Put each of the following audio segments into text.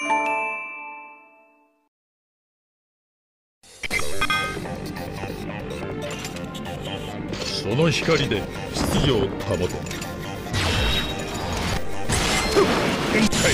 その光で秩序を保て。展開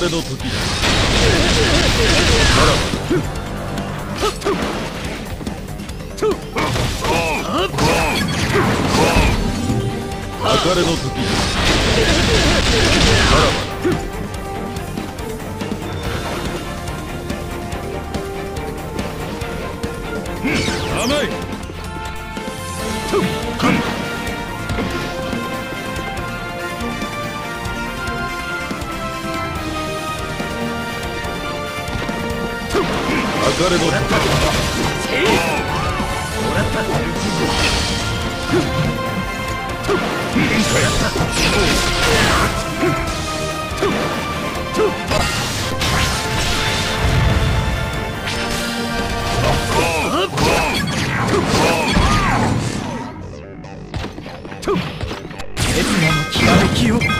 れの時だ。別れの時だ。さらば。甘い。別れの時だ刹那のきらめきを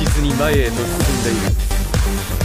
実に前へと進んでいる